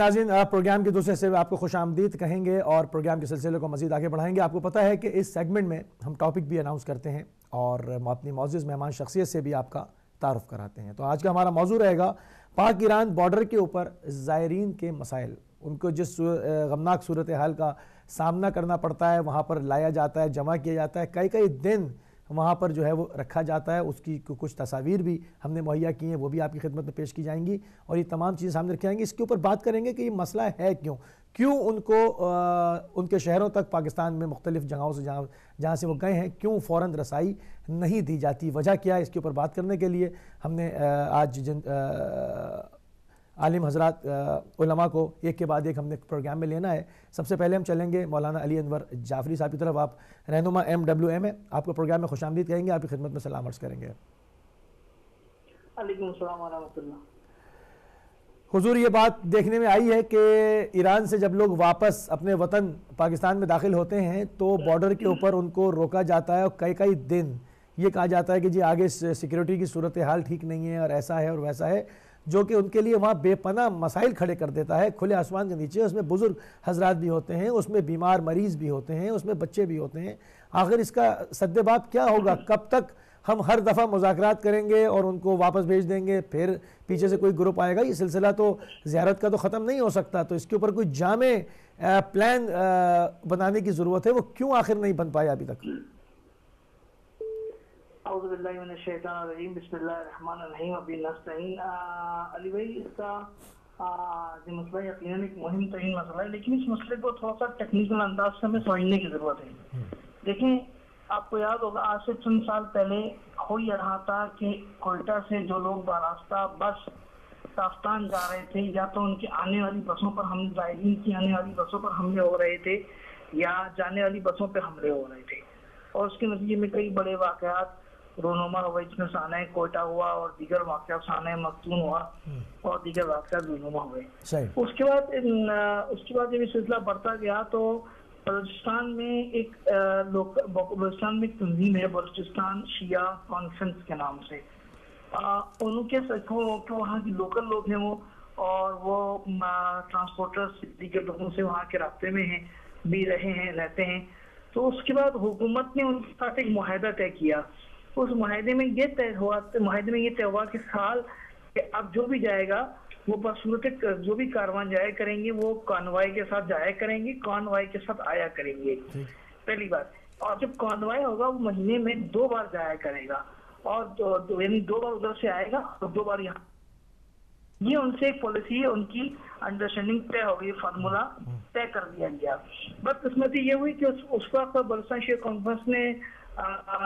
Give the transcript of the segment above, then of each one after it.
ناظرین پروگرام کے دوسرے سے آپ کو خوش آمدید کہیں گے اور پروگرام کے سلسلے کو مزید آگے بڑھائیں گے۔ آپ کو پتہ ہے کہ اس سیگمنٹ میں ہم ٹاپک بھی اناؤنس کرتے ہیں اور اپنی معزز مہمان شخصیت سے بھی آپ کا تعارف کراتے ہیں۔ تو آج کا ہمارا موضوع رہے گا پاک ایران بارڈر کے اوپر زائرین کے مسائل۔ ان کو جس غمناک صورتحال کا سامنا کرنا پڑتا ہے، وہاں پر لایا جاتا ہے، جمع کیا جاتا ہے۔ کئی کئی دن وہاں پر جو ہے وہ رکھا جاتا ہے، اس کی کچھ تصاویر بھی ہم نے مہیا کی ہیں، وہ بھی آپ کی خدمت میں پیش کی جائیں گی اور یہ تمام چیزیں سامنے رکھی جائیں گی۔ اس کے اوپر بات کریں گے کہ یہ مسئلہ ہے کیوں؟ کیوں ان کو ان کے شہروں تک، پاکستان میں مختلف جگہوں سے جہاں جہاں سے وہ گئے ہیں، کیوں فوراً رسائی نہیں دی جاتی؟ وجہ کیا ہے اس کے اوپر بات کرنے کے لیے؟ ہم نے آج جن عالم حضرات علماء کو ایک کے بعد ایک ہم نے پروگرام میں لینا ہے۔ سب سے پہلے ہم چلیں گے مولانا علی انور جعفری صاحب کی طرف۔ آپ رہنما ایم ڈبلیو ایم ہے آپ کو پروگرام میں خوش آمدید کہیں گے آپ کی خدمت میں سلام عرض کریں گے۔ علیکم السلام ورحمۃ اللہ۔ حضور یہ بات دیکھنے میں آئی ہے کہ ایران سے جب لوگ واپس اپنے وطن پاکستان میں داخل ہوتے ہیں تو بارڈر کے اوپر ان کو روکا جاتا ہے اور کئی کئی دن یہ کہا جاتا ہے کہ جی آگے سیکیورٹی کی صورتحال ٹھیک نہیں ہے اور ایسا ہے اور ویسا ہے۔ جو کہ ان کے لیے وہاں بے پناہ مسائل کھڑے کر دیتا ہے۔ کھلے آسمان کے نیچے اس میں بزرگ حضرات بھی ہوتے ہیں، اس میں بیمار مریض بھی ہوتے ہیں، اس میں بچے بھی ہوتے ہیں۔ آخر اس کا باب کیا ہوگا؟ کب تک ہم ہر دفعہ مذاکرات کریں گے اور ان کو واپس بھیج دیں گے؟ پھر پیچھے سے کوئی گروپ آئے گا، یہ سلسلہ تو زیارت کا تو ختم نہیں ہو سکتا۔ تو اس کے اوپر کوئی جامع پلان بنانے کی ضرورت ہے، وہ کیوں آخر نہیں بن پایا ابھی تک؟ باللہ من الشیطان الرجیم بسم اللہ الرحمن الرحیم ابی نستعین. علی بھائی اس کا جو مسئلہ یقیناً ایک مہم ترین مسئلہ ہے لیکن اس مسئلے کو تھوڑا سا ٹیکنیکل انداز سے ہمیں سمجھنے کی ضرورت ہے۔ دیکھیں آپ کو یاد ہوگا آج سے چند سال پہلے ہو یہ رہا تھا کہ کوئٹہ سے جو لوگ باراستہ بس تافتان جا رہے تھے یا تو ان کی آنے والی بسوں پر ہم زائرین کی آنے والی بسوں پر حملے ہو رہے تھے یا جانے والی بسوں پہ حملے ہو رہے تھے۔ اور اس کے نتیجے میں کئی بڑے واقعات رونما میں سانہ کوئٹہ ہوا اور دیگر واقعات سانہ مختون ہوا اور دیگر واقعات رونما ہوئے۔ اس کے بعد اس کے بعد جب یہ سلسلہ بڑھتا گیا تو بلوچستان میں ایک بلوچستان میں ایک تنظیم ہے بلوچستان شیعہ کانفرنس کے نام سے۔ ان کے وہاں کی لوکل لوگ ہیں وہ اور وہ ٹرانسپورٹر دیگر لوگوں سے وہاں کے رابطے میں ہیں بھی رہے ہیں رہتے ہیں۔ تو اس کے بعد حکومت نے ان کے ساتھ ایک معاہدہ طے کیا۔ اس معاہدے میں یہ طے ہوا معاہدے میں یہ طے ہوا کہ سال کہ اب جو بھی جائے گا وہ بصورت جو بھی کاروان جایا کریں گے وہ کانوائی کے ساتھ جایا کریں گے کانوائی کے ساتھ آیا کریں گے۔ پہلی بات۔ اور جب کانوائی ہوگا وہ مہینے میں دو بار جایا کرے گا۔ اور یعنی دو بار ادھر سے آئے گا اور دو بار یہاں۔ یہ ان سے ایک پالیسی ہے ان کی انڈرسٹینڈنگ طے ہو گئی فارمولا طے کر دیا گیا۔ بس قسمتی یہ ہوئی کہ اس وقت بلستان شیئر کانفرنس نے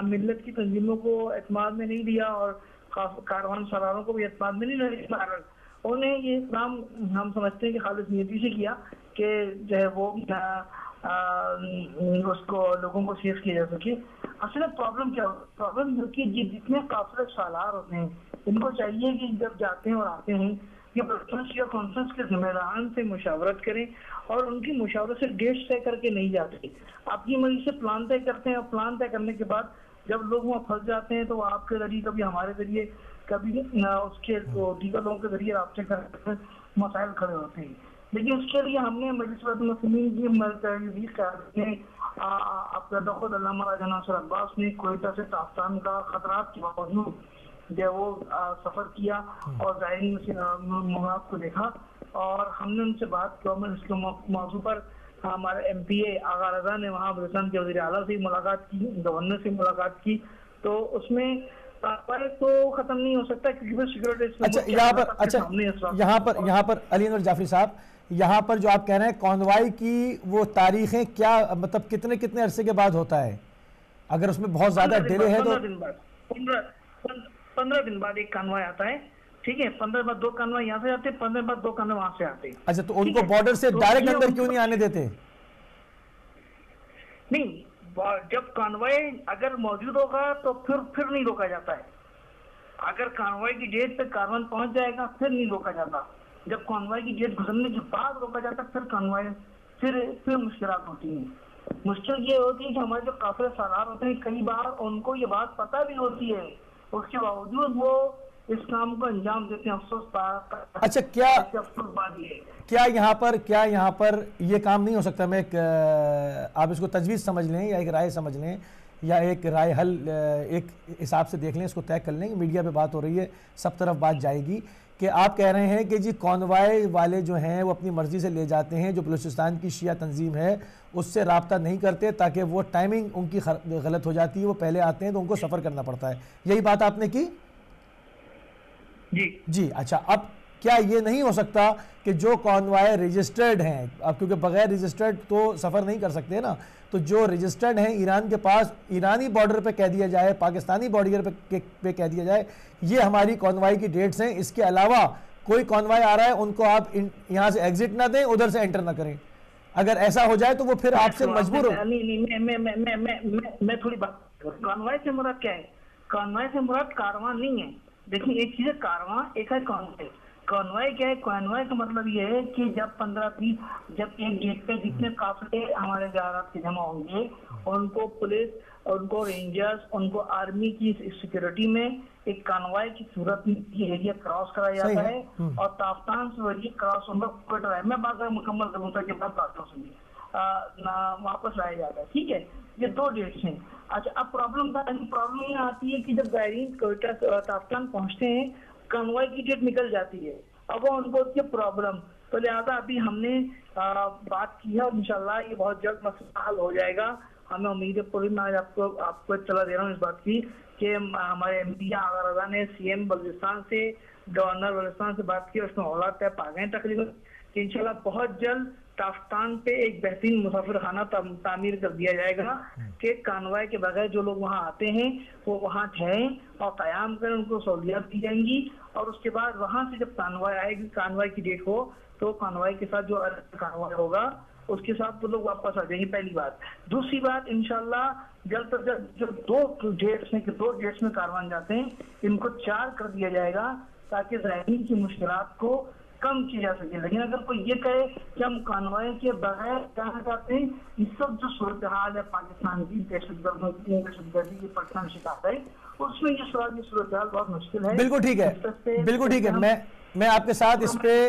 ملت کی تنظیموں کو اعتماد میں نہیں دیا اور کاروان سراروں کو بھی اعتماد میں نہیں دیا انہوں نے یہ کام ہم سمجھتے ہیں کہ خالص نیتی سے کیا کہ جو ہے وہ اس کو لوگوں کو سیف کیا جا سکے۔ اصل پرابلم کیا پرابلم یہ کہ جتنے قافلے سالار ہوتے ہیں، ان کو چاہیے کہ جب جاتے ہیں اور آتے ہیں کہ یا کانفرنس کے ذمہ داران سے مشاورت کریں اور ان کی مشاورت سے ڈیٹ طے کر کے نہیں جاتے۔ اپنی مرضی سے پلان طے کرتے ہیں اور پلان طے کرنے کے بعد جب لوگ وہاں پھنس جاتے ہیں تو وہ آپ کے ذریعے کبھی ہمارے ذریعے کبھی اس کے دیگر لوگوں کے ذریعے رابطے کر مسائل کھڑے ہوتے ہیں۔ لیکن اس کے لیے ہم نے مجلس مسلمین کی آپ کا دخل علامہ راجہ ناصر عباس نے کوئٹہ سے تافتان کا خطرات کے باوجود جو وہ سفر کیا اور ظاہری مواد کو دیکھا اور ہم نے ان سے بات کیا اس کے موضوع پر ہمارے ایم پی اے آغا رضا نے وہاں بلوچستان کے وزیر اعلیٰ سے ملاقات کی گورنر سے ملاقات کی۔ تو اس میں تو ختم نہیں ہو سکتا کیونکہ سیکورٹی یہاں پر اچھا یہاں پر یہاں پر علی نور جعفری صاحب یہاں پر جو آپ کہہ رہے ہیں کونوائی کی وہ تاریخیں کیا مطلب کتنے کتنے عرصے کے بعد ہوتا ہے؟ اگر اس میں بہت زیادہ ڈیلے ہے تو پندرہ دن بعد ایک کانوائی آتا ہے۔ ٹھیک ہے پندرہ بعد دو کانوائے یہاں سے آتے ہیں پندرہ بعد دو کانوائے وہاں سے آتے ہیں۔ اچھا تو ان کو بارڈر سے ڈائریکٹ اندر کیوں نہیں آنے دیتے؟ نہیں جب کانوائے اگر موجود ہوگا تو پھر پھر نہیں روکا جاتا ہے۔ اگر کانوائی کی ڈیٹ پہ کارون پہنچ جائے گا پھر نہیں روکا جاتا۔ جب کانوائی کی ڈیٹ گزرنے کے بعد روکا جاتا پھر کانوائی پھر پھر مشکلات ہوتی ہیں۔ مشکل یہ ہوتی ہے کہ ہمارے جو کافر سالار ہوتے ہیں کئی بار ان کو یہ بات پتہ بھی ہوتی ہے اس کے باوجود وہ اس کام کو انجام دیتے ہیں افسوس اچھا کیا افسوس بات یہ ہے۔ کیا یہاں پر کیا یہاں پر یہ کام نہیں ہو سکتا؟ میں ایک آپ اس کو تجویز سمجھ لیں یا ایک رائے سمجھ لیں یا ایک رائے حل ایک حساب سے دیکھ لیں اس کو طے کر لیں۔ میڈیا پہ بات ہو رہی ہے سب طرف بات جائے گی۔ کہ آپ کہہ رہے ہیں کہ جی کانوائے والے جو ہیں وہ اپنی مرضی سے لے جاتے ہیں جو بلوچستان کی شیعہ تنظیم ہے اس سے رابطہ نہیں کرتے تاکہ وہ ٹائمنگ ان کی غلط ہو جاتی ہے وہ پہلے آتے ہیں تو ان کو سفر کرنا پڑتا ہے۔ یہی بات آپ نے کی؟ جی۔ جی اچھا۔ اب کیا یہ نہیں ہو سکتا کہ جو کانوائے رجسٹرڈ ہیں، اب کیونکہ بغیر رجسٹرڈ تو سفر نہیں کر سکتے نا۔ تو جو رجسٹرڈ ہیں ایران کے پاس، ایرانی بارڈر پہ کہہ دیا جائے، پاکستانی بارڈر پہ پہ کہہ دیا جائے، یہ ہماری کانوائی کی ڈیٹس ہیں۔ اس کے علاوہ کوئی کانوائی آ رہا ہے، ان کو آپ ان- یہاں سے ایگزٹ نہ دیں، ادھر سے انٹر نہ کریں۔ اگر ایسا ہو جائے تو وہ پھر آپ سے مجبور ہو۔ میں میں تھوڑی بات کانوائے سے مراد کیا ہے؟ کانوائے سے مراد کارواں نہیں ہے۔ دیکھیں، ایک چیز ہے کارواں ایک ہے کانوائے کانوائے کیا ہے؟ کانوائے کا مطلب یہ ہے کہ جب پندرہ بیس جب ایک گیٹ پہ جتنے قافلے ہمارے جہارات کے جمع ہوں گے ان کو پولیس ان کو رینجرز ان کو آرمی کی سیکورٹی میں ایک کانوائے کی صورت میں ایریا کراس کرایا جاتا ہے۔ اور تافتان سے ذریعے کراس ان کا رہا ہے۔ میں بات مکمل کروں تاکہ بات بات ہو سکے۔ آ، نہ واپس لایا جاتا ہے۔ ٹھیک ہے؟ یہ دو ڈیٹس ہیں۔ اچھا اب پرابلم پرابلم یہ آتی ہے کہ جب زائرین کوئٹہ تافتان پہنچتے ہیں کنوائی کی ڈیٹ نکل جاتی ہے۔ اب وہ ان کو ہوتی ہے پرابلم تو لہٰذا ابھی ہم نے بات کی ہے اور انشاءاللہ یہ بہت جلد مسئلہ حل ہو جائے گا۔ ہمیں امید ہے، پوری میں آج آپ کو آپ کو اطلاع دے رہا ہوں اس بات کی کہ ہمارے ایم پی آغا رضا نے سی ایم بلوچستان سے، گورنر بلوچستان سے بات کی اور اس میں اولاد طے پا گئے ہیں تقریباً۔ کہ انشاءاللہ بہت جلد تافتان پہ ایک بہترین مسافر خانہ تعم- تعمیر کر دیا جائے گا کہ کانوائے کے بغیر جو لوگ وہاں آتے ہیں وہ وہاں ٹھہریں اور قیام کریں ان کو سہولیات دی جائیں گی۔ اور اس کے بعد وہاں سے جب کانوائے آئے گی کانوائے کی ڈیٹ ہو تو کانوائے کے ساتھ جو کانوائے ہوگا اس کے ساتھ وہ لوگ واپس آ جائیں گے پہلی بات۔ دوسری بات انشاءاللہ جلد از جلد جو دو ڈیٹس کہ دو ڈیٹس میں کاروان جاتے ہیں ان کو چار کر دیا جائے گا تاکہ زائرین کی مشکلات کو کم کی جا سکے۔ لیکن اگر کوئی یہ کہے کہ ہم کانوائے کے بغیر جانا چاہتے ہیں اس وقت جو صورتحال ہے پاکستان کی دہشت گردوں کی دہشت گردی کی پاکستان شکایت ہے اس میں یہ سوال کی صورتحال بہت مشکل ہے۔ بالکل ٹھیک ہے بالکل ٹھیک ہے۔ میں میں آپ کے ساتھ اس پہ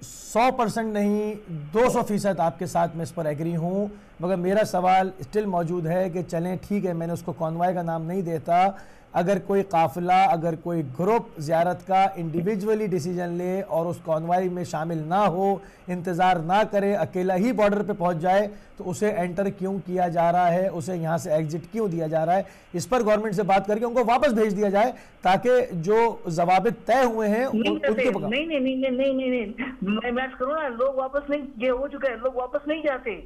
سو پرسنٹ نہیں دو سو فیصد آپ کے ساتھ میں اس پر ایگری ہوں۔ مگر میرا سوال اسٹل موجود ہے کہ چلیں ٹھیک ہے میں نے اس کو کانوائے کا نام نہیں دیتا۔ اگر کوئی قافلہ اگر کوئی گروپ زیارت کا انڈیویجولی ڈیسیجن لے اور اس کانوائی میں شامل نہ ہو انتظار نہ کرے اکیلا ہی بارڈر پہ پہنچ جائے تو اسے انٹر کیوں کیا جا رہا ہے؟ اسے یہاں سے ایگزٹ کیوں دیا جا رہا ہے؟ اس پر گورنمنٹ سے بات کر کے ان کو واپس بھیج دیا جائے تاکہ جو ضوابط طے ہوئے ہیں ان کے نہیں نہیں نہیں نہیں نہیں نہیں میں میچ کروں نا لوگ واپس نہیں یہ ہو چکا ہے لوگ واپس نہیں جاتے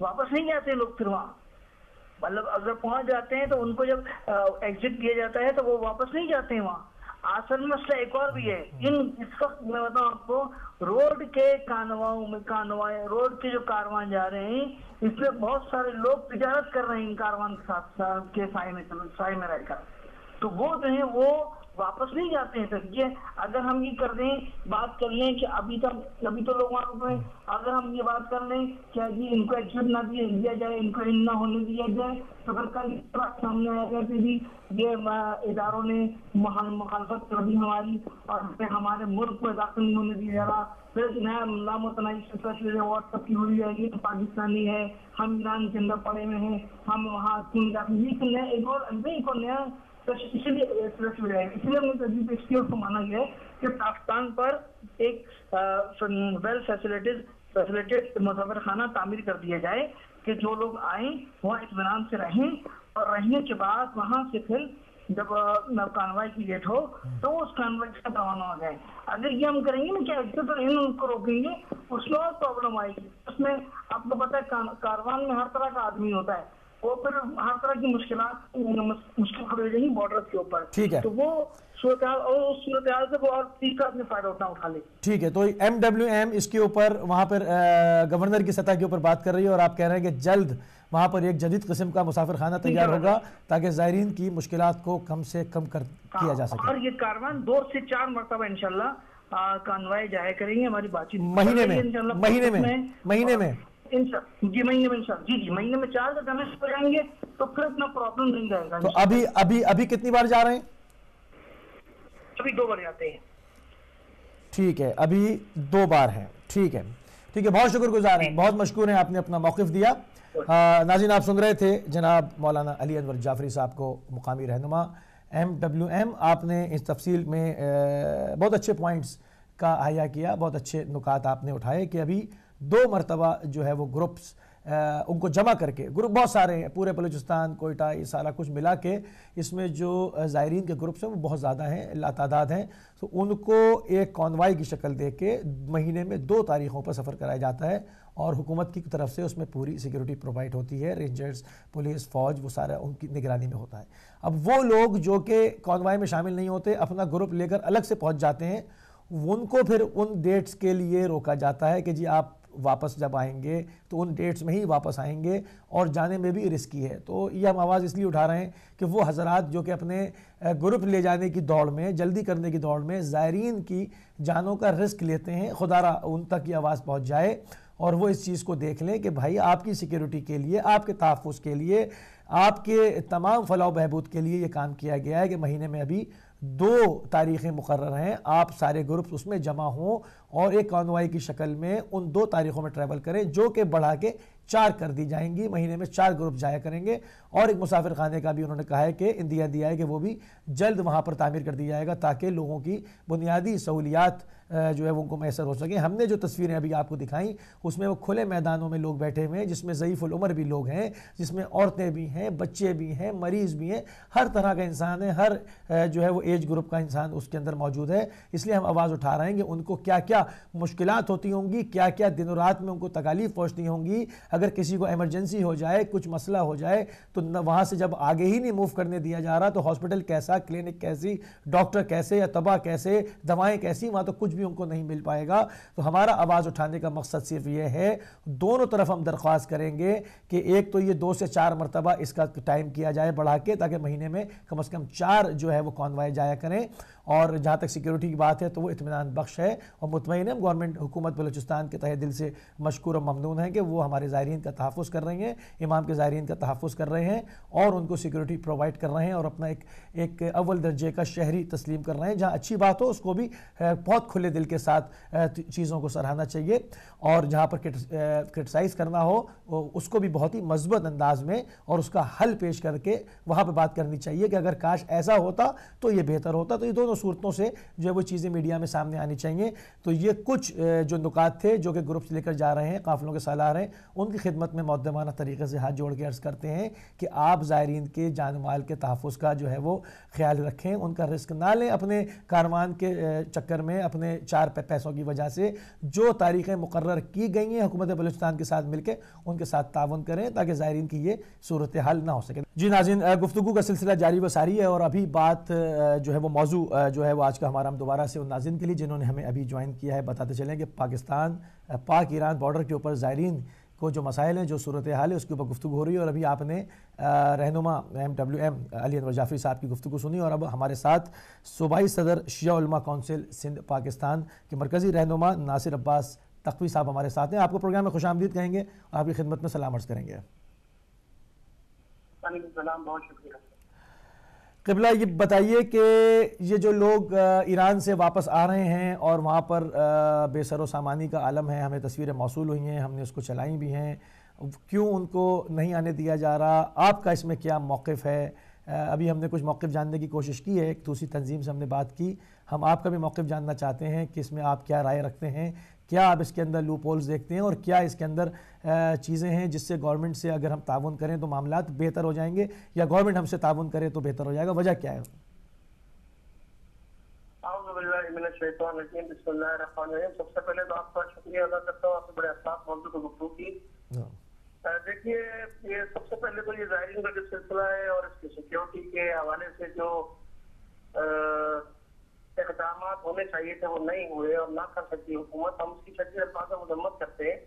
واپس نہیں جاتے لوگ پھر وہاں۔ مطلب اگر پہنچ جاتے ہیں تو ان کو جب ایگزٹ کیا جاتا ہے تو وہ واپس نہیں جاتے ہیں وہاں۔ اصل مسئلہ ایک اور بھی ہے۔ ان اس وقت میں بتاؤں آپ کو، روڈ کے کانواؤں میں کانوائے روڈ کے جو کاروان جا رہے ہیں، اس میں بہت سارے لوگ تجارت کر رہے ہیں ان کاروان کے ساتھ ساتھ کے سائے میں سائے میں رہ کر۔ تو وہ جو ہے وہ واپس نہیں جاتے ہیں سر۔ یہ اگر ہم یہ کر دیں، بات کر لیں کہ ابھی تک ابھی تو لوگ وہاں پہ اگر ہم یہ بات کر لیں کہ جی ان کو ایکسیڈ نہ دیا دیا جائے، ان کو ان نہ ہونے دیا جائے، تو پھر کل سامنے آیا کرتی جی تھی یہ اداروں نے مخالفت کر دی ہماری اور پھر ہمارے ملک میں داخل نہیں ہونے دیا جا رہا۔ پھر نیا نامتنائی سلسلے واٹس ایپ کی ہو رہی ہے، یہ پاکستانی ہے، ہم ایران کے اندر پڑے ہوئے ہیں، ہم وہاں کیوں نہیں جاتے یہ ایک نیا ایک اور ایک اور نیا اس لیے اس لیے مجھے تجدید اس کو مانا گیا ہے کہ پاکستان پر ایک ویل فیسلٹیز فیسلٹیڈ مسافر خانہ تعمیر کر دیا جائے کہ جو لوگ آئیں، وہاں اطمینان سے رہیں اور رہنے کے بعد وہاں سے پھر جب کانوائی کی ڈیٹ ہو تو وہ اس کانوائی سے روانہ ہو جائے۔ اگر یہ ہم کریں گے نا کہ تو ان کو روکیں گے، اس میں اور پرابلم آئے گی۔ اس میں آپ کو پتا ہے کاروان میں ہر طرح کا آدمی ہوتا ہے۔ وہ پھر ہر طرح کی مشکلات مشکل کھڑی ہو جائیں گی بارڈر کے اوپر۔ ٹھیک ہے۔ تو وہ صورتحال اور صورتحال سے وہ اور تیسرا اپنے فائدہ اٹھا اٹھا لے۔ ٹھیک ہے تو ایم ڈبلیو ایم اس کے اوپر وہاں پر گورنر کی سطح کے اوپر بات کر رہی ہے اور آپ کہہ رہے ہیں کہ جلد وہاں پر ایک جدید قسم کا مسافر خانہ تیار ہوگا تاکہ زائرین کی مشکلات کو کم سے کم کر کیا جا سکے۔ اور یہ کاروان دو سے چار مرتبہ انشاءاللہ کانوائے جائے کریں گے ہماری بات چیت مہینے میں مہینے میں مہینے میں۔ جی مہینے میں جی جی مہینے میں چار سے جائیں گے تو پھر اتنا پرابلم نہیں جائے گا۔ تو ابھی ابھی ابھی کتنی بار جا رہے ہیں؟ ابھی دو بار جاتے ہیں۔ ٹھیک ہے ابھی دو بار ہیں۔ ٹھیک ہے۔ ٹھیک ہے بہت شکر گزار ہیں۔ بہت مشکور ہیں آپ نے اپنا موقف دیا۔ ناظرین آپ سن رہے تھے جناب مولانا علی انور جعفری صاحب کو مقامی رہنما۔ ایم ڈبلیو ایم آپ نے اس تفصیل میں بہت اچھے پوائنٹس کا آیا کیا بہت اچھے نکات آپ نے اٹھائے کہ ابھی دو مرتبہ جو ہے وہ گروپس ان کو جمع کر کے، گروپ بہت سارے ہیں، پورے بلوچستان، کوئٹہ، یہ سارا کچھ ملا کے اس میں جو زائرین کے گروپس ہیں وہ بہت زیادہ ہیں، لا تعداد ہیں۔ تو ان کو ایک کانوائی کی شکل دے کے مہینے میں دو تاریخوں پر سفر کرایا جاتا ہے اور حکومت کی طرف سے اس میں پوری سیکیورٹی پرووائڈ ہوتی ہے رینجرز پولیس فوج، وہ سارا ان کی نگرانی میں ہوتا ہے۔ اب وہ لوگ جو کہ کانوائی میں شامل نہیں ہوتے، اپنا گروپ لے کر الگ سے پہنچ جاتے ہیں، ان کو پھر ان ڈیٹس کے لیے روکا جاتا ہے کہ جی آپ واپس جب آئیں گے تو ان ڈیٹس میں ہی واپس آئیں گے اور جانے میں بھی رسکی ہے۔ تو یہ ہم آواز اس لیے اٹھا رہے ہیں کہ وہ حضرات جو کہ اپنے گروپ لے جانے کی دوڑ میں، جلدی کرنے کی دوڑ میں زائرین کی جانوں کا رسک لیتے ہیں خدا را ان تک یہ آواز پہنچ جائے اور وہ اس چیز کو دیکھ لیں کہ بھائی آپ کی سیکیورٹی کے لیے، آپ کے تحفظ کے لیے، آپ کے تمام فلاح و بہبود کے لیے یہ کام کیا گیا ہے کہ مہینے میں ابھی دو تاریخیں مقرر ہیں۔ آپ سارے گروپس اس میں جمع ہوں اور ایک کانوائی کی شکل میں ان دو تاریخوں میں ٹریول کریں جو کہ بڑھا کے چار کر دی جائیں گی۔ مہینے میں چار گروپ جایا کریں گے۔ اور ایک مسافر خانے کا بھی انہوں نے کہا ہے کہ اندیا دیا ہے کہ وہ بھی جلد وہاں پر تعمیر کر دی جائے گا تاکہ لوگوں کی بنیادی سہولیات جو ہے وہ ان کو میسر ہو سکے۔ ہم نے جو تصویریں ابھی آپ کو دکھائیں، اس میں وہ کھلے میدانوں میں لوگ بیٹھے ہوئے ہیں، جس میں ضعیف العمر بھی لوگ ہیں، جس میں عورتیں بھی ہیں، بچے بھی ہیں، مریض بھی ہیں۔ ہر طرح کا انسان ہے، ہر جو ہے وہ ایج گروپ کا انسان اس کے اندر موجود ہے۔ اس لیے ہم آواز اٹھا رہے ہیں کہ ان کو کیا کیا مشکلات ہوتی ہوں گی کیا کیا دن و رات میں ان کو تکالیف پہنچتی ہوں گی۔ اگر کسی کو ایمرجنسی ہو جائے، کچھ مسئلہ ہو جائے، تو وہاں سے جب آگے ہی نہیں موو کرنے دیا جا رہا، تو ہاسپٹل کیسا کلینک کیسی ڈاکٹر کیسے یا تباہ کیسے، دوائیں کیسی، وہاں تو کچھ بھی ان کو نہیں مل پائے گا۔ تو ہمارا آواز اٹھانے کا مقصد صرف یہ ہے، دونوں طرف ہم درخواست کریں گے کہ ایک تو یہ دو سے چار مرتبہ اس کا ٹائم کیا جائے بڑھا کے، تاکہ مہینے میں کم از کم چار جو ہے وہ کانوائے جایا کریں۔ اور جہاں تک سیکیورٹی کی بات ہے تو وہ اطمینان بخش ہے۔ اور مطمئن ہے گورنمنٹ حکومت بلوچستان کے تہہ دل سے مشکور و ممنون ہے کہ وہ ہمارے زائرین کا تحفظ کر رہے ہیں۔ امام کے زائرین کا تحفظ کر رہے ہیں اور ان کو سیکیورٹی پرووائڈ کر رہے ہیں اور اپنا ایک ایک اول درجے کا شہری تسلیم کر رہے ہیں۔ جہاں اچھی بات ہو، اس کو بھی بہت کھلے دل کے ساتھ چیزوں کو سراہنا چاہیے اور جہاں پر کرٹسائز کرنا ہو اس کو بھی بہت ہی مثبت انداز میں اور اس کا حل پیش کر کے وہاں پہ بات کرنی چاہیے کہ اگر کاش ایسا ہوتا تو یہ بہتر ہوتا۔ تو یہ دونوں صورتوں سے جو ہے وہ چیزیں میڈیا میں سامنے آنی چاہیے۔ تو یہ کچھ جو نکات تھے جو کہ گروپس لے کر جا رہے ہیں، قافلوں کے سالار ہیں، ان کی خدمت میں معدمانہ طریقے سے ہاتھ جوڑ کے عرض کرتے ہیں کہ آپ زائرین کے جان مال کے تحفظ کا جو ہے وہ خیال رکھیں، ان کا رزق نہ لیں اپنے کاروان کے چکر میں، اپنے چار پیسوں کی وجہ سے جو تاریخیں مقرر کی گئی ہیں، حکومت بلوچستان کے ساتھ مل کے ان کے ساتھ تعاون کریں تاکہ زائرین کی یہ صورتحال نہ ہو سکے۔ جی ناظرین گفتگو کا سلسلہ جاری و ساری ہے اور ابھی بات جو ہے وہ موضوع جو ہے وہ آج کا ہمارا ہم دوبارہ سے ان ناظرین کے لیے، جنہوں نے ہمیں ابھی جوائن کیا ہے، بتاتے چلیں کہ پاکستان پاک ایران بارڈر کے اوپر زائرین کو جو مسائل ہیں، جو صورتحال ہے، اس کے اوپر گفتگو ہو رہی ہے اور ابھی آپ نے رہنما M W M Ali Anwar Jafri Sahab کی گفتگو سنی اور اب ہمارے ساتھ صوبائی صدر شیعہ علماء کونسل سندھ پاکستان کے مرکزی رہنما ناصر عباس تقوی صاحب ہمارے ساتھ ہیں۔ آپ کو پروگرام میں خوش آمدید کہیں گے اور آپ کی خدمت میں سلام عرض کریں گے۔ بہت شکریہ۔ قبلہ یہ بتائیے کہ یہ جو لوگ ایران سے واپس آ رہے ہیں اور وہاں پر بے سر و سامانی کا عالم ہے، ہمیں تصویریں موصول ہوئی ہیں، ہم نے اس کو چلائیں بھی ہیں، کیوں ان کو نہیں آنے دیا جا رہا؟ آپ کا اس میں کیا موقف ہے؟ ابھی ہم نے کچھ موقف جاننے کی کوشش کی ہے، ایک دوسری تنظیم سے ہم نے بات کی۔ ہم آپ کا بھی موقف جاننا چاہتے ہیں کہ اس میں آپ کیا رائے رکھتے ہیں۔ کیا آپ اس کے اندر لوپ ہولز دیکھتے ہیں اور کیا اس کے اندر چیزیں ہیں جس سے گورنمنٹ سے اگر ہم تعاون کریں تو معاملات بہتر ہو جائیں گے یا گورنمنٹ ہم سے تعاون کرے تو بہتر ہو جائے گا؟ وجہ کیا ہے؟ بسم اللہ الرحمن الرحیم۔ سب سے پہلے تو آپ کا شکریہ ادا کرتا ہوں آپ سے بڑے احساس موضوع کو گفتگو کی۔ ہاں۔ دیکھیے یہ سب سے پہلے تو یہ زائرین کا جو سلسلہ ہے اور اس کی سیکیورٹی کے حوالے سے جو اقدامات ہونے چاہیے تھے وہ نہیں ہوئے اور نہ کر سکتی حکومت۔ ہم اس کی شکل الفاظ مذمت کرتے ہیں۔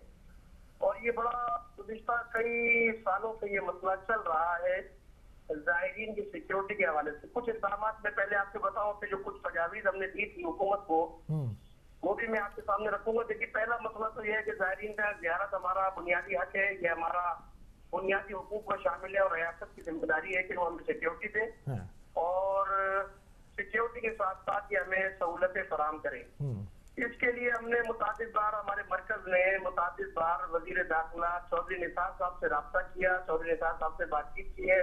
اور یہ بڑا گزشتہ کئی سالوں سے یہ مسئلہ چل رہا ہے۔ زائرین کی سیکیورٹی کے حوالے سے۔ کچھ اقدامات میں پہلے آپ سے بتاؤں کہ جو کچھ تجاویز ہم نے دی تھی حکومت کو وہ بھی میں آپ کے سامنے رکھوں گا۔ دیکھیے پہلا مسئلہ تو یہ ہے کہ زائرین کا زیارت ہمارا بنیادی حق ہے یہ ہمارا بنیادی حقوق میں شامل ہے اور ریاست کی ذمہ داری ہے کہ وہ ہمیں سیکیورٹی دے اور سیکیورٹی کے ساتھ ساتھ یہ ہمیں سہولتیں فراہم کریں۔ اس کے لیے ہم نے متعدد بار ہمارے مرکز نے متعدد بار وزیر داخلہ چودھری نثار صاحب سے رابطہ کیا چودھری نثار صاحب سے بات چیت کی ہے۔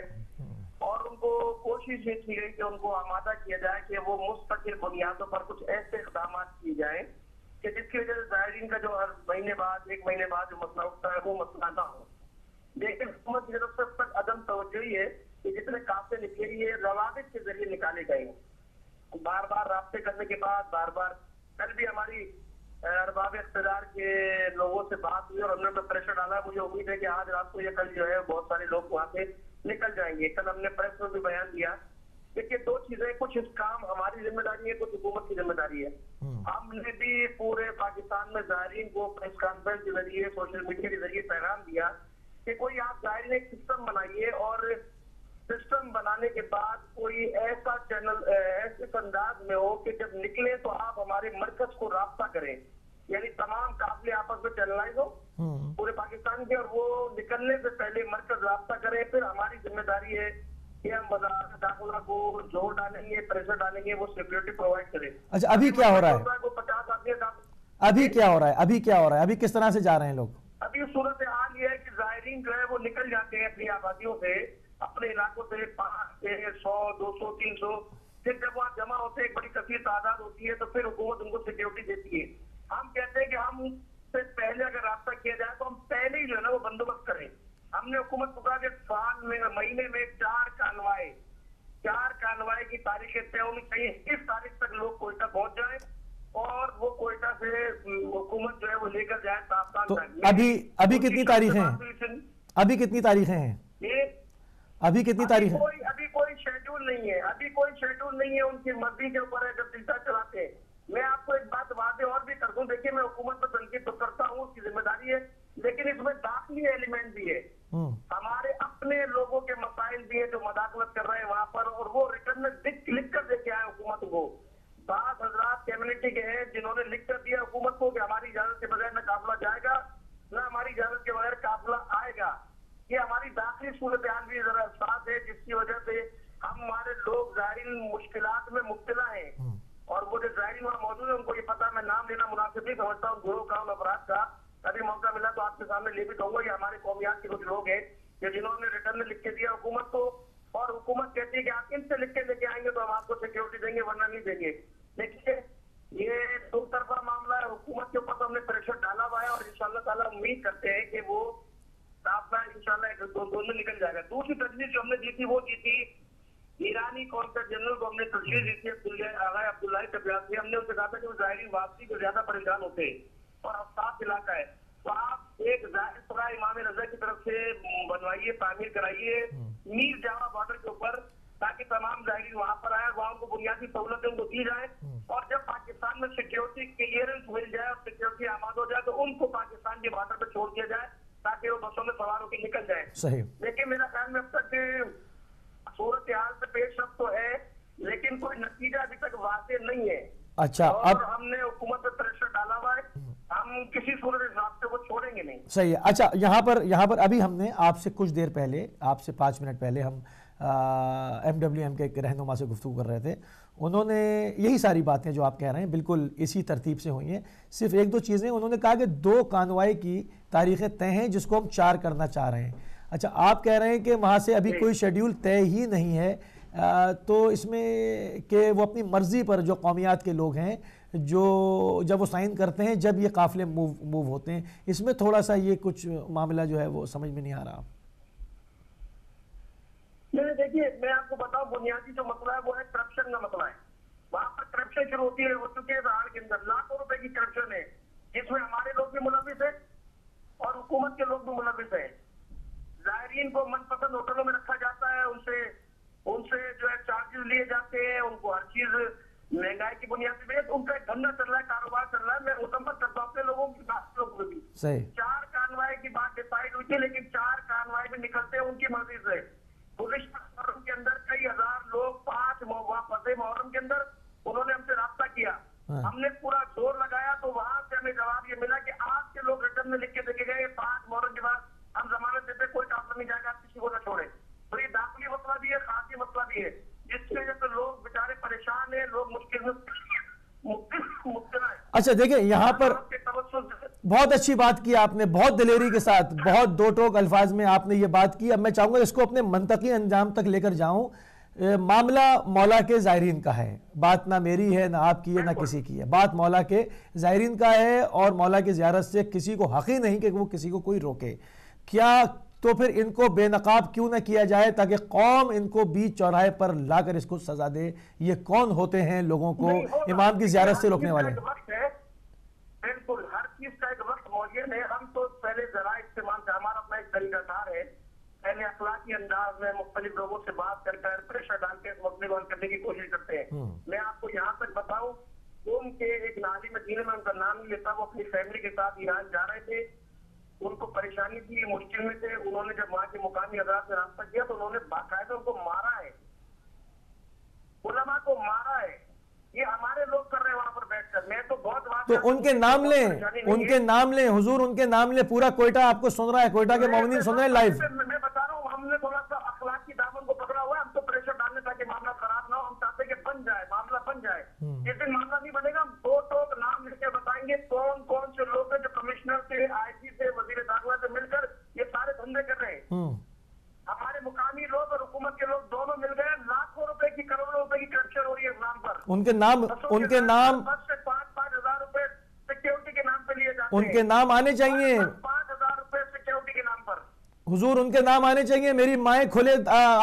اور ان کو کوشش یہ کی گئی کہ ان کو آمادہ کیا جائے کہ وہ مستقل بنیادوں پر کچھ ایسے اقدامات کیے جائیں کہ جس کی وجہ سے زائرین کا جو ہر مہینے بعد ایک مہینے بعد جو مسئلہ اٹھتا ہے وہ مسئلہ نہ ہو۔ لیکن حکومت کی طرف سے عدم توجہ ہی ہے کہ جتنے کافی نکلے یہ روابط کے ذریعے نکالے گئے ہیں۔ بار بار رابطے کرنے کے بعد بار بار کل بھی ہماری ارباب اقتدار کے لوگوں سے بات ہوئی اور ہم نے پریشر ڈالا۔ مجھے امید ہے کہ آج رات کو یہ کل جو ہے بہت سارے لوگ وہاں سے نکل جائیں گے۔ کل ہم نے پریس میں بھی بیان دیا دیکھیے دو چیزیں کچھ اس کام ہماری ذمہ داری ہے کچھ حکومت کی ذمہ داری ہے۔ ہم نے بھی پورے پاکستان میں زائرین کو پریس کانفرنس کے ذریعے سوشل میڈیا کے ذریعے پیغام دیا کہ کوئی آپ زائرین ایک سسٹم بنائیے اور سسٹم بنانے کے بعد کوئی ایسا چینل ایسے انداز میں ہو کہ جب نکلے تو آپ ہمارے مرکز کو رابطہ کریں۔ یعنی تمام قافلے آپس میں چینلائز ہو پورے پاکستان کے اور وہ نکلنے سے پہلے مرکز رابطہ کریں۔ پھر ہماری ذمہ داری ہے کہ ہم وزارت داخلہ کو زور ڈالیں گے پریشر ڈالیں گے وہ سیکورٹی پرووائڈ کرے۔ اچھا ابھی کیا ہو رہا ہے؟ ابھی کیا ہو رہا ہے؟ ابھی کیا ہو رہا ہے؟ ابھی کس طرح سے جا رہے ہیں لوگ ابھی صورت حال یہ ہے کہ زائرین جو ہے وہ نکل جاتے ہیں اپنی آبادیوں سے اپنے علاقوں سے پانچ چھ سو دو سو تین سو پھر جب وہاں جمع ہوتے ہیں ایک بڑی کثیر تعداد ہوتی ہے تو پھر حکومت ان کو سیکورٹی دیتی ہے۔ ہم کہتے ہیں کہ ہم سے پہلے اگر رابطہ کیا جائے تو ہم پہلے ہی جو ہے نا وہ بندوبست کریں۔ ہم نے حکومت کو کہا کہ سال میں مہینے میں چار کانوائے چار کانوائے کی تاریخیں طے ہونی چاہیے۔ اس تاریخ تک لوگ کوئٹہ پہنچ جائیں اور وہ کوئٹہ سے حکومت جو ہے وہ لے کر جائے تو۔ ابھی ابھی کتنی تاریخیں ہیں؟ ابھی کتنی تاریخیں ہیں؟ ابھی کتنی ابھی تاریخیں کوئی ابھی کوئی شیڈول نہیں ہے ابھی کوئی شیڈول نہیں ہے ان کی مرضی کے اوپر ہے جب سلسلہ چلاتے ہیں میں آپ کو ایک بات واضح اور بھی کر دوں دیکھیے میں حکومت پر تنقید تو کرتا ہوں اس کی ذمہ داری ہے لیکن اس میں داخلی ایلیمنٹ بھی ہے ہوں ہمارے اپنے لوگوں کے مسائل بھی ہیں جو مداخلت کر رہے ہیں وہاں پر اور وہ ریٹرن میں لکھ لکھ کر دے کے آئے حکومت کو بعض حضرات کمیونٹی کے ہیں جنہوں نے لکھ کر دیا حکومت کو کہ ہماری اجازت کے بغیر نہ قافلہ جائے گا نہ ہماری اجازت کے بغیر قافلہ آئے گا یہ ہماری داخلی صورتحال بھی ذرا ساتھ ہے جس کی وجہ سے ہم ہمارے لوگ زائرین مشکلات میں مبتلا ہیں اور وہ جو زائرین وہاں موجود ہیں ان کو یہ پتا ہے میں نام لینا مناسب نہیں سمجھتا ہوں گروہ کا ان افراد کا کبھی موقع ملا تو آپ کے سامنے لے بھی دوں گا یہ ہمارے قومیات کے کچھ لوگ ہیں کہ جنہوں نے ریٹرن میں لکھ کے دیا حکومت کو اور حکومت کہتی ہے کہ آپ ان سے لکھ کے لے کے آئیں گے تو ہم آپ کو سیکورٹی دیں گے ورنہ نہیں دیں گے دیکھیے یہ دو طرفہ معاملہ ہے حکومت کے اوپر تو ہم نے پریشر ڈالا ہوا ہے اور انشاءاللہ تعالیٰ امید کرتے ہیں کہ وہ داخلہ انشاءاللہ ایک دو دونوں نکل جائے گا دوسری تجویز جو ہم نے دی تھی وہ دی تھی ایرانی کونسل جنرل کو ہم نے تجویز دی تھی عبداللہ آغا طبیعت سے ہم نے اسے کہا تھا کہ وہ ظاہری واپسی کو زیادہ پریشان ہوتے ہیں اور افساس علاقہ ہے تو آپ ایک ظاہر سرا امام رضا کی طرف سے بنوائیے تعمیر کرائیے میر جامع بارڈر کے اوپر تاکہ تمام ظاہرین وہاں پر آئے وہاں ان کو بنیادی سہولتیں ان کو دی جائیں اور جب پاکستان میں سیکیورٹی کلیئرنس مل جائے اور سیکیورٹی آماد ہو جائے تو ان کو پاکستان کے بارڈر پہ چھوڑ دیا جائے تاکہ وہ بسوں میں سوار ہو کے نکل جائیں۔ صحیح۔ لیکن میرا خیال میں اب تک صورت حال سے پیش رفت تو ہے لیکن کوئی نتیجہ ابھی تک واضح نہیں ہے اچھا اب ہم نے حکومت پہ پریشر ڈالا ہوا ہے۔ ہم کسی صورت اس راستے کو چھوڑیں گے نہیں۔ صحیح ہے۔ اچھا یہاں پر یہاں پر ابھی ہم نے آپ سے کچھ دیر پہلے آپ سے پانچ منٹ پہلے ہم ایم ڈبلیو ایم کے ایک رہنما سے گفتگو کر رہے تھے۔ انہوں نے یہی ساری باتیں جو آپ کہہ رہے ہیں بالکل اسی ترتیب سے ہوئی ہیں۔ صرف ایک دو چیزیں انہوں نے کہا کہ دو کانوائی کی تاریخیں طے ہیں جس کو ہم چار کرنا چاہ رہے ہیں۔ اچھا آپ کہہ رہے ہیں کہ وہاں سے ابھی کوئی شیڈیول طے ہی نہیں ہے۔ تو اس میں کہ وہ اپنی مرضی پر جو قومیات کے لوگ ہیں، جو جب وہ سائن کرتے ہیں، جب یہ قافلے موو موو ہوتے ہیں، اس میں تھوڑا سا یہ کچھ معاملہ جو ہے وہ سمجھ میں نہیں آ رہا۔ دیکھیے، میں آپ کو بتاؤں، بنیادی جو مسئلہ ہے، وہ ہے کرپشن کا مسئلہ ہے۔ وہاں پر کرپشن شروع ہوتی ہے، ہو چکی ہے بہار کے اندر۔ لاکھوں روپے کی کرپشن ہے، جس میں ہمارے لوگ بھی ملوث ہیں اور حکومت کے لوگ بھی ملوث ہیں۔ زائرین کو من پسند ہوٹلوں میں رکھا جاتا ہے، ان سے ان سے جو ہے چارجز لیے جاتے ہیں ان کو ہر چیز مہنگائی کی بنیاد پہ ان کا ایک دھندا چل رہا ہے کاروبار چل رہا ہے۔ میں مکمل کرتا ہوں اپنے لوگوں کی بات لوگوں صحیح۔ چار کانوائی کی بات ڈیسائیڈ ہوئی تھی لیکن چار کانوائی بھی نکلتے ہیں ان کی مرضی سے۔ گزشتہ محرم کے اندر کئی ہزار لوگ پانچ واپس محرم کے اندر انہوں نے ہم سے رابطہ کیا۔ ہاں۔ ہم نے پورا زور لگایا تو وہاں سے ہمیں جواب یہ ملا کہ آپ کے لوگ ریٹرن میں لکھ کے دیکھے گئے پانچ محرم کے بعد ہم ضمانت دیتے کوئی کام نہیں جائے گا کسی کو نہ چھوڑے تو یہ داخلی مسئلہ بھی ہے خاصی مسئلہ بھی ہے جس کی وجہ سے لوگ بےچارے پریشان اچھا دیکھیں، یہاں پر بہت اچھی بات کی آپ نے، بہت دلیری کے ساتھ، بہت دو ٹوک الفاظ میں آپ نے یہ بات کی۔ اب میں چاہوں گا اس کو اپنے منطقی انجام تک لے کر جاؤں۔ معاملہ مولا کے زائرین کا ہے۔ بات نہ میری ہے، نہ آپ کی ہے، نہ کسی کی ہے۔ بات مولا کے زائرین کا ہے اور مولا کی زیارت سے کسی کو حق ہی نہیں کہ وہ کسی کو کوئی روکے۔ کیا تو پھر ان کو بے نقاب کیوں نہ کیا جائے تاکہ قوم ان کو بیچ چوراہے پر لا کر اس کو سزا دے؟ یہ کون ہوتے ہیں لوگوں کو۔ امام کی زیارت سے روکنے چیز والے ہے۔ بالکل ہر چیز کا ایک وقت موجود ہے ہم تو پہلے ذرائع استعمال سے ہمارا اپنا ایک طریقہ کار ہے۔ پہلے اخلاقی انداز میں مختلف لوگوں سے بات کر کر پریشر ڈال کے مسئلے کو حل کرنے کی کوشش کرتے ہیں۔ میں آپ کو یہاں تک بتاؤں ان کے ایک نالی مدینے میں ان کا نام نہیں لیتا وہ اپنی فیملی کے ساتھ ایران جا رہے تھے۔ ان کو پریشانی تھی مشکل میں تھے۔ انہوں نے جب وہاں کے مقامی حضرات سے رابطہ کیا تو انہوں نے باقاعدہ ان کو مارا ہے۔ علماء کو مارا ہے۔ یہ ہمارے لوگ کر رہے ہیں وہاں پر بیٹھ کر۔ میں تو بہت وہاں تو ان کے نام لیں ان۔ کے نام لیں۔ حضور ان کے نام لیں۔ پورا کوئٹہ آپ کو سن رہا ہے کوئٹہ کے مومنین سن رہے ہیں لائیو میں بتا رہا ہوں ہم نے تھوڑا سا اخلاق کی دامن کو پکڑا ہوا ہے۔ ہم تو پریشر ڈالنے تاکہ معاملہ خراب نہ ہو ہم چاہتے ہیں کہ بن جائے معاملہ بن جائے۔ جس دن معاملہ نہیں بنے گا دو ٹوک نام لکھ کے بتائیں گے کون کون سے لوگ ہیں جو کمشنر سے آئی جی سے وزیر داخلہ سے مل کر یہ سارے دھندے کر رہے ہیں ہوں ہمارے مقامی لوگ اور حکومت کے لوگ دونوں مل گئے لاکھوں روپے کی کروڑوں روپے کی کرپشن ہو رہی ہے اس نام پر ان کے نام ان کے نام ان کے نام آنے چاہیے۔ پانچ ہزار روپے سیکیورٹی کے نام پر۔ حضور ان کے نام آنے چاہیے۔ میری مائیں کھلے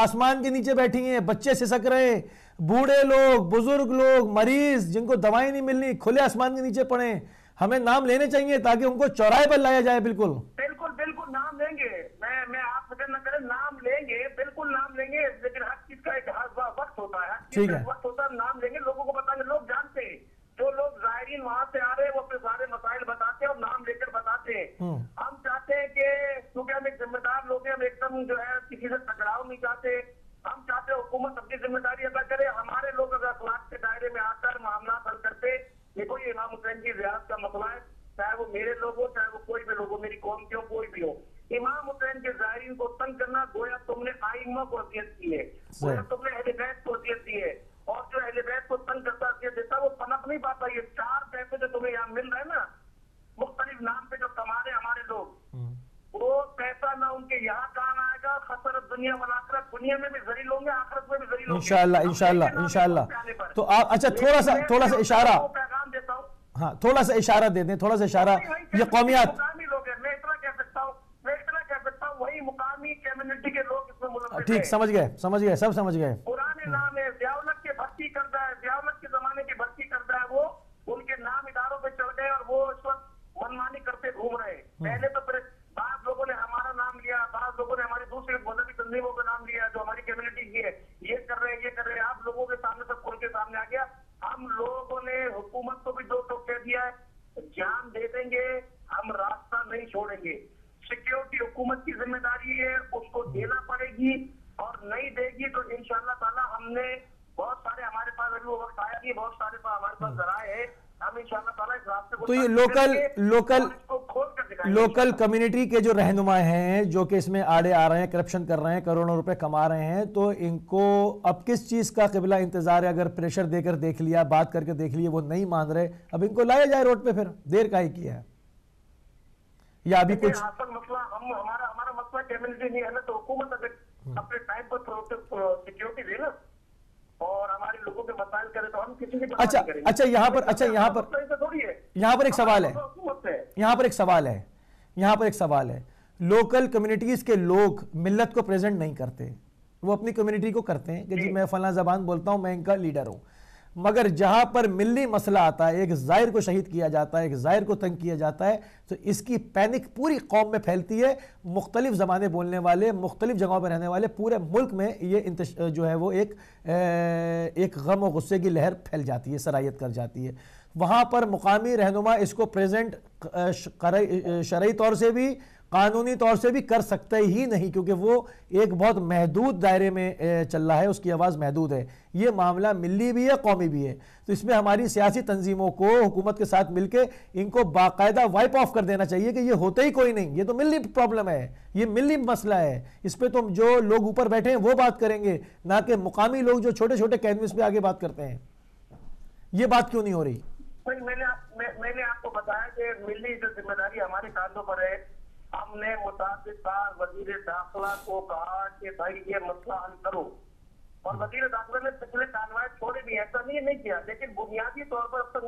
آسمان کے نیچے بیٹھی ہیں۔ بچے سسک رہے ہیں۔ بوڑھے لوگ بزرگ لوگ مریض جن کو دوائیں نہیں ملنی کھلے آسمان کے نیچے پڑے ہمیں نام لینے چاہیے تاکہ ان کو چوراہے پر لایا جائے۔ بالکل۔ بالکل بالکل نام لیں گے۔ میں میں آپ فکر نہ کریں نام لیں گے۔ بالکل نام لیں گے لیکن ہر چیز کا ایک وقت ہوتا ہے۔ ٹھیک ہے۔ ایک وقت ہوتا ہے نام لیں گے لوگوں کو بتائیں گے لوگ جانتے ہیں جو لوگ زائرین وہاں سے آ رہے ہیں وہ اپنے سارے مسائل بتاتے ہیں اور نام لے کر بتاتے ہیں ہوں۔ ہم چاہتے ہیں کہ کیونکہ ہم ایک ذمہ دار لوگ ہیں ہم ایک دم جو ہے کسی سے ٹکراؤ نہیں چاہتے ہم چاہتے ہیں حکومت اپنی ذمہ داری ادا کرے ہمارے لوگ اگر اخلاق کے دائرے میں آ کر معاملات حل کرتے دیکھو یہ امام حسین کی زیارت کا مسئلہ ہے چاہے وہ میرے لوگ ہو چاہے وہ کوئی بھی لوگ ہو میری قوم کے ہو کوئی بھی ہو امام حسین کے زائرین کو تنگ کرنا گویا تم نے آئمہ کو اذیت کی ہے گویا تم نے اہل بیت کو اذیت دی ہے اور جو اہل بیت کو تنگ کرتا اذیت دیتا وہ پنپ نہیں پاتا یہ چار پیسے جو تمہیں یہاں مل رہے ہیں نا مختلف نام پہ جو کما رہے ہیں ہمارے لوگ وہ پیسہ نہ ان کے یہاں کام آئے گا خسرت دنیا مناقرت دنیا میں بھی ذلیل ہوں گے آخرت میں بھی ذلیل ہوں گے انشاءاللہ انشاءاللہ انشاءاللہ۔ تو آپ اچھا تھوڑا سا تھوڑا سا اشارہ۔ ہاں تھوڑا سا اشارہ دے دیں تھوڑا سا اشارہ۔ یہ قومیات۔ ٹھیک سمجھ گئے سمجھ گئے سب سمجھ گئے پرانے نام ہے ضیاءالحق کے بھرتی کردہ ہے ضیاءالحق کے زمانے کی بھرتی کردہ ہے وہ ان کے نام اداروں پہ چڑھ گئے اور وہ اس وقت منمانی کرتے گھوم رہے ہیں پہلے تو پھر بعض لوگوں نے ہمارا نام لیا بعض لوگوں نے ہماری دوسری مذہبی تنظیموں کا نام لیا جو ہماری کمیونٹی کی ہے یہ کر رہے ہیں یہ کر رہے ہیں آپ لوگوں کے سامنے سب کھل کے سامنے آ گیا ہم لوگوں نے حکومت کو بھی دو ٹوک کہہ دیا ہے جان دے دیں گے ہم راستہ نہیں چھوڑیں گے سیکیورٹی حکومت کی ذمہ داری ہے اس کو دینا پڑے گی اور نہیں دے گی تو انشاءاللہ تعالی ہم نے بہت سارے ہمارے پاس ابھی وہ وقت آیا نہیں بہت سارے پاس ہمارے پاس ذرائع ہے ہم انشاءاللہ تعالی اس راستے کو تو یہ تلاش لوکل- لوکل- لوکل کمیونٹی کے جو رہنما ہیں جو کہ اس میں آڑے آ رہے ہیں کرپشن کر رہے ہیں کروڑوں روپے کما رہے ہیں تو ان کو اب کس چیز کا قبلہ انتظار ہے؟ اگر پریشر دے کر دیکھ لیا بات کر کے دیکھ لیے وہ نہیں مان رہے اب ان کو لایا جائے روڈ پہ پھر۔ دیر کا ہی کیا ہے۔ یا ابھی کچھ مسئلہ ہم ہمارا ہمارا مسئلہ کمیونٹی نہیں ہے نا تو حکومت اگر اپنے ٹائم پر سیکیورٹی دے نا۔ اور مسائل کرے تو ہم کسی کی اچھا۔ اچھا یہاں پر اچھا یہاں پر۔ یہاں پر ایک سوال ہے۔ یہاں پر ایک سوال ہے۔ یہاں پر ایک سوال ہے۔ لوکل کمیونٹیز کے لوگ ملت کو پریزنٹ نہیں کرتے۔ وہ اپنی کمیونٹی کو کرتے ہیں کہ جی میں فلاں زبان بولتا ہوں میں ان کا لیڈر ہوں۔ مگر جہاں پر ملی مسئلہ آتا ہے، ایک زائر کو شہید کیا جاتا ہے، ایک زائر کو تنگ کیا جاتا ہے، تو اس کی پینک پوری قوم میں پھیلتی ہے۔ مختلف زبانیں بولنے والے، مختلف جگہوں پہ رہنے والے پورے ملک میں یہ انتش، جو ہے وہ ایک ایک غم و غصے کی لہر پھیل جاتی ہے سرائیت کر جاتی ہے۔ وہاں پر مقامی رہنما اس کو پریزنٹ شرعی طور سے بھی قانونی طور سے بھی کر سکتے ہی نہیں کیونکہ وہ ایک بہت محدود دائرے میں چل رہا ہے، اس کی آواز محدود ہے۔ یہ معاملہ ملی بھی ہے، قومی بھی ہے۔ تو اس میں ہماری سیاسی تنظیموں کو، حکومت کے ساتھ مل کے ان کو باقاعدہ وائپ آف کر دینا چاہیے کہ یہ ہوتا ہی کوئی نہیں۔ یہ تو ملی پرابلم ہے، یہ ملی مسئلہ ہے۔ اس پہ تم جو لوگ اوپر بیٹھے ہیں، وہ بات کریں گے، نہ کہ مقامی لوگ جو چھوٹے چھوٹے کینوس پہ آگے بات کرتے ہیں۔ یہ بات کیوں نہیں ہو رہی؟ میں نے آپ کو بتایا کہ ملی جو ذمہ داری ہمارے کاندھوں پر ہے نے متعدد وزیر داخلہ کو کہا کہ بھائی یہ مسئلہ حل کرو۔ اور وزیر داخلہ نے پچھلے کاروائی چھوڑے بھی ایسا نہیں نہیں کیا۔ لیکن بنیادی طور پر اب تک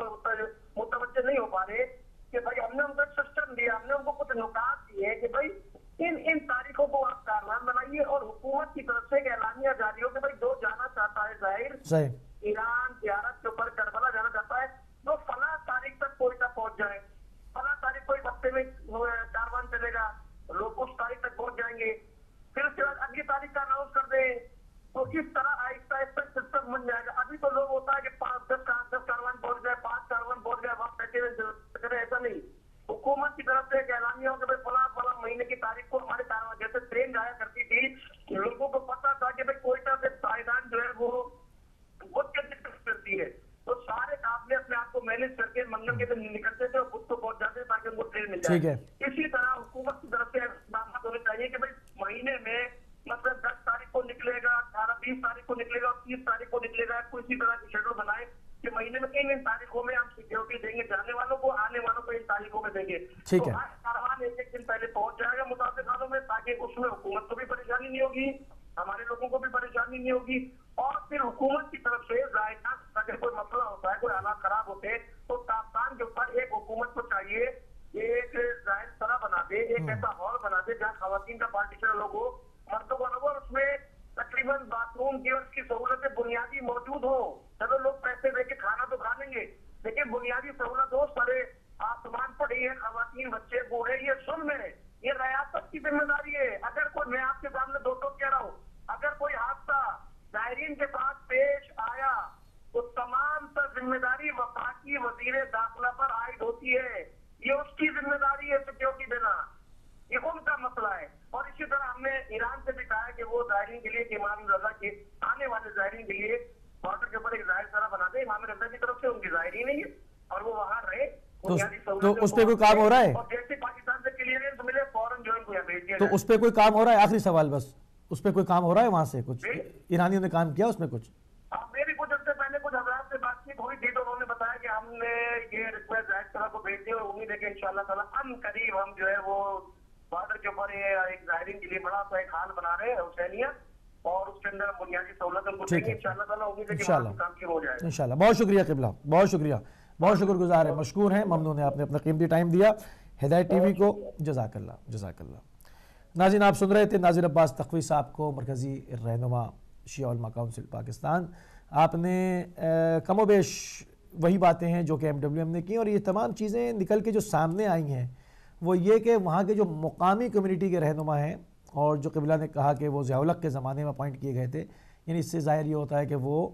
متوجہ نہیں ہو پا رہے کہ بھائی ہم نے ان کو سسٹم دیا ہم نے ان کو کچھ نکات دیے کہ بھائی ان ان تاریخوں کو آپ کارنام بنائیے اور حکومت کی طرف سے ایک اعلانیہ جاری ہو کہ بھائی جو جانا چاہتا ہے ظاہر۔ ایران زیارت کے اوپر کربلا جانا چاہتا ہے۔ جو فلاں تاریخ تک کوئی تک پہنچ جائے فلاں تاریخ کو ایک ہفتے میں کاروان چلے گا، لوگ اس تاریخ تک پہنچ جائیں گے۔ پھر اس کے بعد اگلی تاریخ کا اناؤنس کر دیں۔ تو اس طرح آہستہ آہستہ سسٹم بن جائے گا ابھی تو لوگ ہوتا ہے کہ پانچ دس دس کاروان پہنچ جائے پانچ کاروان پہنچ جائے وہاں بیٹھے ایسا نہیں حکومت کی طرف سے ایک اعلانیہ ہو کہ فلاں فلاں مہینے کی تاریخ کو ہمارے کاروان جیسے ٹرین جایا کرتی تھی لوگوں کو پتا تھا کہ بھائی کوئٹہ سے پائیدان جو ہے وہ خود کے کرتی ہے تو سارے قافلے اپنے آپ کو مینج کر کے منگل کے دن نکلتے تھے اور خود کو پہنچ جاتے تاکہ ان کو ٹرین مل جائے اسی طرح حکومت کی طرف سے اقدامات ہونے چاہیے کہ بھائی مہینے میں مطلب دس تاریخ کو نکلے گا اٹھارہ بیس تاریخ کو نکلے گا اور تیس تاریخ کو نکلے گا کوئی اسی طرح کی شیڈول بنائے کہ مہینے میں ان ان تاریخوں میں ہم سیکورٹی دیں گے جانے والوں کو آنے والوں کو ان تاریخوں میں دیں گے ٹھیک ہے کاروان ایک ایک دن پہلے پہنچ جائے گا متاثر سالوں میں تاکہ اس میں حکومت کو بھی پریشانی نہیں ہوگی ہمارے لوگوں کو بھی پریشانی نہیں ہوگی اور پھر حکومت کی طرف سے ذائقہ اگر کوئی مسئلہ ہوتا ہے کوئی حالات خراب ہوتے ہیں تو تاپتان کے اوپر ایک حکومت کو چاہیے ایک ظاہر طرح بنا دے ایک ایسا ہال بنا دے جہاں خواتین کا پارٹیشن لوگ ہو، مردوں کا لوگ اور اس میں تقریباً باتھ روم کی اور اس کی سہولتیں بنیادی موجود ہو چلو لوگ پیسے دے کے کھانا تو کھا لیں گے، لیکن بنیادی سہولت ہو، سارے آسمان پڑی ہے خواتین، بچے، بوڑھے، یہ سن میں یہ ریاست کی ذمہ داری ہے۔ اگر کوئی، میں آپ کے سامنے دو ٹوک کہہ رہا ہوں، اگر کوئی حادثہ زائرین کے پاس پیش آیا، تو تمام تر ذمہ داری وفاقی وزیر داخلہ پر عائد ہوتی ہے۔ یہ اس کی ذمہ داری ہے سیکورٹی دینا۔ یہ ان کا مسئلہ ہے۔ اور اسی طرح ہم نے ایران سے بھی کہا کہ وہ زائرین کے لیے کہ امام رضا کے آنے والے زائرین کے لیے بارڈر کے اوپر ایک ظاہر سارا بنا دے امام رضا کی طرف سے ان کی نہیں ہے اور وہ وہاں رہے۔ تو اس پہ کوئی کام ہو رہا ہے؟ اور جیسے پاکستان سے کلیئرنس ملے فوراً جو ان کو یہاں بھیج دیا تو اس پہ کوئی کام ہو رہا ہے؟ آخری سوال بس اس پہ کوئی کام ہو رہا ہے وہاں سے کچھ؟ ایرانیوں نے کام کیا اس میں کچھ؟ میری کچھ عرصے پہلے کچھ حضرات سے بات چیت ہوئی تھی تو انہوں نے بتایا کہ ہم نے یہ ریکویسٹ ظاہر طرح کو بھیج دی اور امید ہے کہ انشاءاللہ تعالیٰ ان قریب ہم جو ہے وہ بارڈر کے اوپر ایک ظاہرین کے لیے بڑا سا ایک حال بنا رہے ہیں حسینیہ اور اس کے اندر بنیادی سہولت ان کو دیں گے انشاءاللہ تعالیٰ امید ہے کہ وہاں کام شروع ہو جائے۔ گا انشاءاللہ۔ بہت شکریہ قبلہ۔ بہت شکریہ۔ بہت شکر گزار ہے مشکور ہیں۔ ممنون ہے آپ نے اپنا قیمتی ٹائم دیا۔ ہدایت ٹی وی کو۔ جزاک اللہ۔ جزاک اللہ۔ ناظرین آپ سن رہے تھے ناظر عباس تقوی صاحب کو مرکزی رہنما شیعہ علماء کاؤنسل پاکستان۔ آپ نے کم و بیش وہی باتیں ہیں جو کہ ایم ڈبلیو ایم نے کی اور یہ تمام چیزیں نکل کے جو سامنے آئی ہیں وہ یہ کہ وہاں کے جو مقامی کمیونٹی کے رہنما ہیں اور جو قبلہ نے کہا کہ وہ ضیاء الق کے زمانے میں اپوائنٹ کیے گئے تھے یعنی اس سے ظاہر یہ ہوتا ہے کہ وہ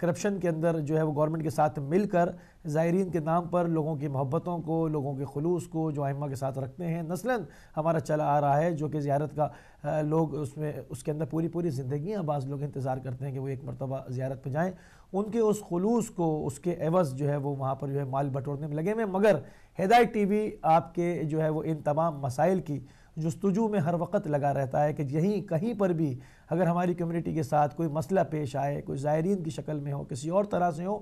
کرپشن کے اندر جو ہے وہ گورنمنٹ کے ساتھ مل کر زائرین کے نام پر لوگوں کی محبتوں کو، لوگوں کے خلوص کو جو ائمہ کے ساتھ رکھتے ہیں نسلاً ہمارا چلا آ رہا ہے جو کہ زیارت کا لوگ اس میں، اس کے اندر پوری پوری زندگیاں بعض لوگ انتظار کرتے ہیں کہ وہ ایک مرتبہ زیارت پہ جائیں۔ ان کے اس خلوص کو، اس کے عوض جو ہے وہ وہاں پر جو ہے مال بٹورنے میں لگے ہوئے مگر ہدایت ٹی وی آپ کے جو ہے وہ ان تمام مسائل کی جستجو میں ہر وقت لگا رہتا ہے کہ یہیں کہیں پر بھی اگر ہماری کمیونٹی کے ساتھ کوئی مسئلہ پیش آئے، کوئی زائرین کی شکل میں ہو، کسی اور طرح سے ہو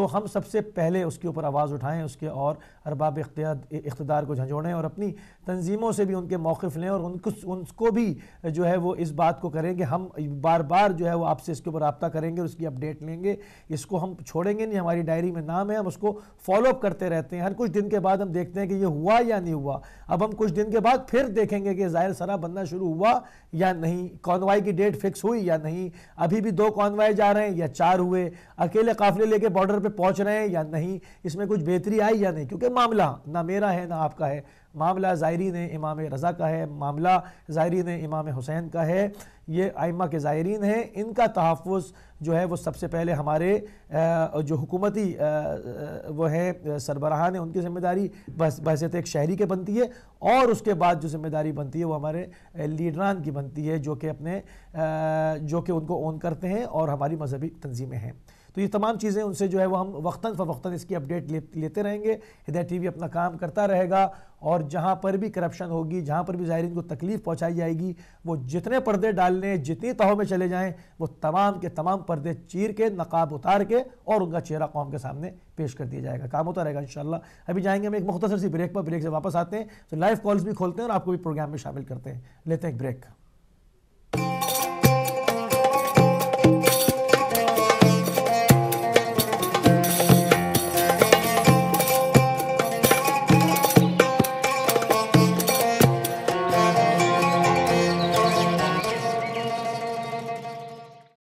تو ہم سب سے پہلے اس کے اوپر آواز اٹھائیں، اس کے اور ارباب اقتدار کو جھنجھوڑیں اور اپنی تنظیموں سے بھی ان کے موقف لیں اور ان کو ان کو بھی جو ہے وہ اس بات کو کریں کہ ہم بار بار جو ہے وہ آپ سے اس کے اوپر رابطہ کریں گے اس کی اپڈیٹ لیں گے، اس کو ہم چھوڑیں گے نہیں، ہماری ڈائری میں نام ہے، ہم اس کو فالو اپ کرتے رہتے ہیں، ہر کچھ دن کے بعد ہم دیکھتے ہیں کہ یہ ہوا یا نہیں ہوا، اب ہم کچھ دن کے بعد پھر دیکھیں گے کہ ظاہر سرا بننا شروع ہوا یا نہیں کانوائی کی ڈیٹ فکس ہوئی یا نہیں، ابھی بھی دو کانوائی جا رہے ہیں یا چار ہوئے، اکیلے قافلے لے کے بارڈر پہ پہنچ رہے ہیں یا نہیں، اس میں کچھ بہتری آئی یا نہیں؟ کیونکہ معاملہ نہ میرا ہے نہ آپ کا ہے۔ معاملہ زائرین امام رضا کا ہے، معاملہ زائرین امام حسین کا ہے۔ یہ ائمہ کے زائرین ہیں۔ ان کا تحفظ جو ہے وہ سب سے پہلے ہمارے جو حکومتی وہ ہے سربراہان ہیں ان کی ذمہ داری بحثیت ایک شہری کے بنتی ہے اور اس کے بعد جو ذمہ داری بنتی ہے وہ ہمارے لیڈران کی بنتی ہے جو کہ اپنے جو کہ ان کو اون کرتے ہیں اور ہماری مذہبی تنظیمیں ہیں۔ تو یہ تمام چیزیں ان سے جو ہے وہ ہم وقتاً فوقتاً اس کی اپڈیٹ لیتے رہیں گے۔ ہدایت ٹی وی اپنا کام کرتا رہے گا اور جہاں پر بھی کرپشن ہوگی، جہاں پر بھی ظاہرین کو تکلیف پہنچائی جائے گی، وہ جتنے پردے ڈالنے، جتنی تہوں میں چلے جائیں، وہ تمام کے تمام پردے چیر کے، نقاب اتار کے اور ان کا چہرہ قوم کے سامنے پیش کر دیا جائے گا۔ کام ہوتا رہے گا انشاءاللہ۔ ابھی جائیں گے ہم ایک مختصر سی بریک پر بریک سے واپس آتے ہیں۔ تو لائیو کالز بھی کھولتے ہیں اور آپ کو بھی پروگرام میں شامل کرتے ہیں۔ لیتے ہیں ایک بریک